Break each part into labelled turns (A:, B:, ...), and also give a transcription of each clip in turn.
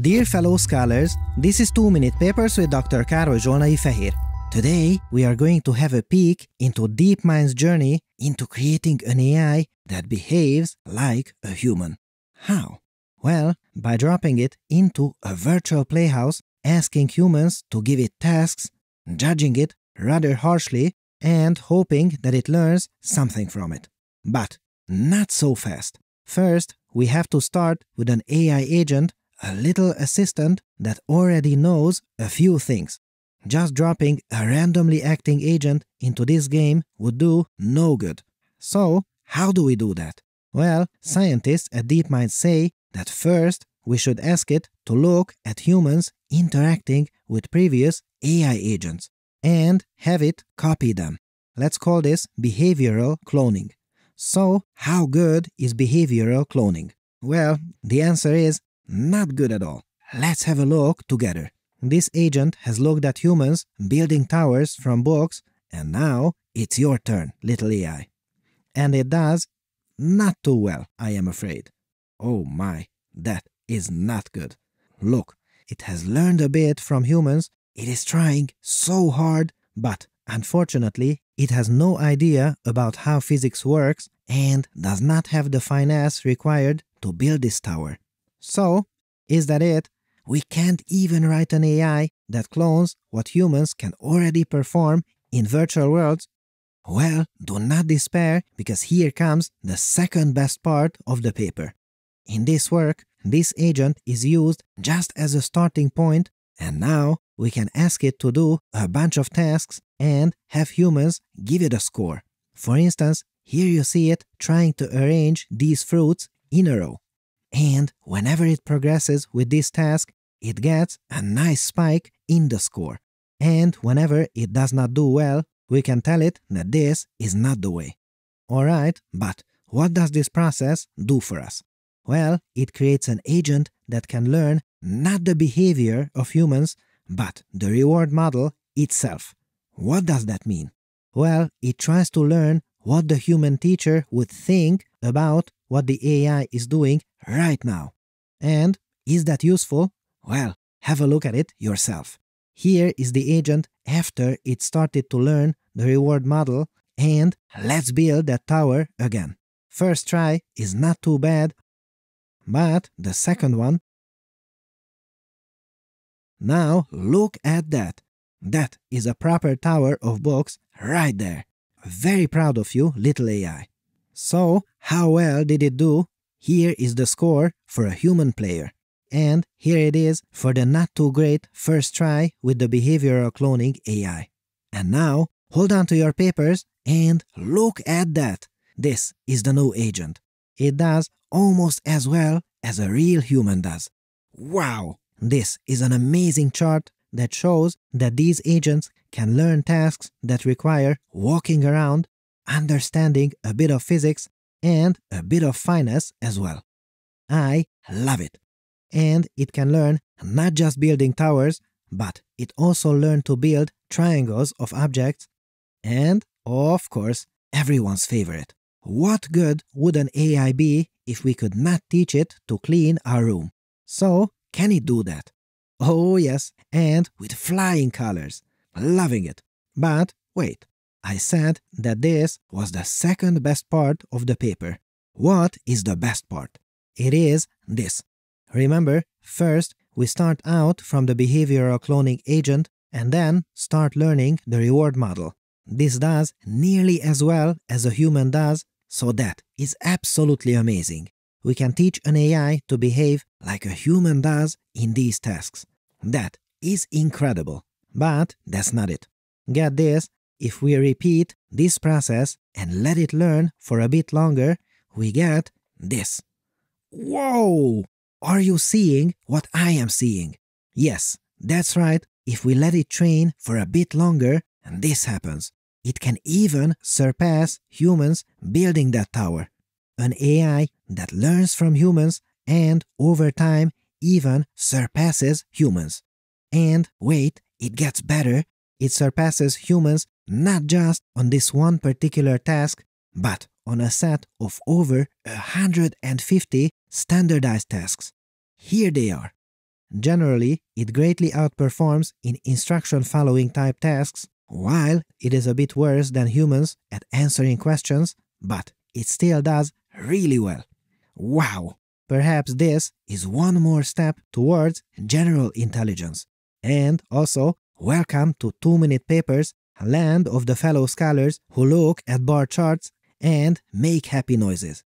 A: Dear fellow scholars, this is 2 Minute Papers with Dr. Károly Zsolnai Fehér. Today, we are going to have a peek into DeepMind's journey into creating an AI that behaves like a human. How? Well, by dropping it into a virtual playhouse, asking humans to give it tasks, judging it rather harshly, and hoping that it learns something from it. But not so fast. First, we have to start with an AI agent a little assistant that already knows a few things. Just dropping a randomly acting agent into this game would do no good. So, how do we do that? Well, scientists at DeepMind say that first we should ask it to look at humans interacting with previous AI agents and have it copy them. Let's call this behavioral cloning. So, how good is behavioral cloning? Well, the answer is not good at all. Let's have a look together. This agent has looked at humans building towers from books, and now it's your turn, little AI. And it does not too well, I am afraid. Oh my, that is not good. Look, it has learned a bit from humans, it is trying so hard, but unfortunately, it has no idea about how physics works and does not have the finesse required to build this tower. So, is that it? We can't even write an AI that clones what humans can already perform in virtual worlds? Well, do not despair, because here comes the second best part of the paper. In this work, this agent is used just as a starting point, and now we can ask it to do a bunch of tasks and have humans give it a score. For instance, here you see it trying to arrange these fruits in a row. And whenever it progresses with this task, it gets a nice spike in the score. And whenever it does not do well, we can tell it that this is not the way. Alright, but what does this process do for us? Well, it creates an agent that can learn not the behavior of humans, but the reward model itself. What does that mean? Well, it tries to learn what the human teacher would think about what the AI is doing right now. And is that useful? Well, have a look at it yourself. Here is the agent after it started to learn the reward model and let's build that tower again. First try is not too bad, but the second one. Now look at that. That is a proper tower of books right there. Very proud of you, little AI. So, how well did it do here is the score for a human player. And here it is for the not too great first try with the behavioral cloning AI. And now, hold on to your papers and look at that. This is the new agent. It does almost as well as a real human does. Wow! This is an amazing chart that shows that these agents can learn tasks that require walking around, understanding a bit of physics, and a bit of finesse as well. I love it. And it can learn not just building towers, but it also learned to build triangles of objects and, of course, everyone's favorite. What good would an AI be if we could not teach it to clean our room? So, can it do that? Oh yes, and with flying colors. Loving it. But wait, I said that this was the second best part of the paper. What is the best part? It is this. Remember, first we start out from the behavioral cloning agent and then start learning the reward model. This does nearly as well as a human does, so that is absolutely amazing. We can teach an AI to behave like a human does in these tasks. That is incredible. But that's not it. Get this, if we repeat this process and let it learn for a bit longer, we get this. Whoa! Are you seeing what I am seeing? Yes, that's right. If we let it train for a bit longer, and this happens, it can even surpass humans building that tower. An AI that learns from humans and over time even surpasses humans. And wait, it gets better. It surpasses humans not just on this one particular task, but on a set of over 150 standardized tasks. Here they are. Generally, it greatly outperforms in instruction following type tasks, while it is a bit worse than humans at answering questions, but it still does really well. Wow! Perhaps this is one more step towards general intelligence. And also, welcome to 2 Minute Papers, land of the fellow scholars who look at bar charts and make happy noises.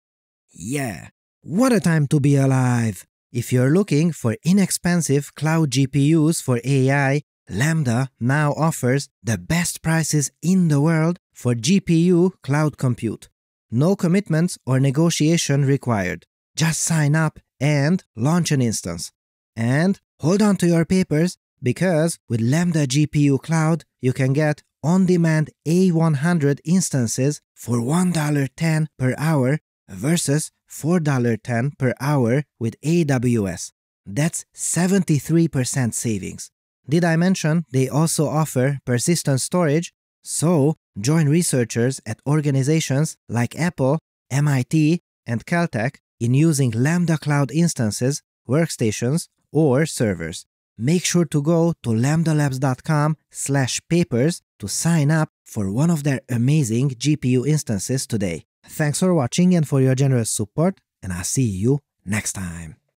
A: Yeah, what a time to be alive! If you're looking for inexpensive cloud GPUs for AI, Lambda now offers the best prices in the world for GPU cloud compute. No commitments or negotiation required. Just sign up and launch an instance. And hold on to your papers because with Lambda GPU Cloud, you can get on demand A100 instances for $1.10 per hour versus $4.10 per hour with AWS. That's 73% savings. Did I mention they also offer persistent storage? So, join researchers at organizations like Apple, MIT, and Caltech in using Lambda Cloud instances, workstations, or servers. Make sure to go to lambdalabs.com/papers to sign up for one of their amazing GPU instances today. Thanks for watching and for your generous support, and I'll see you next time.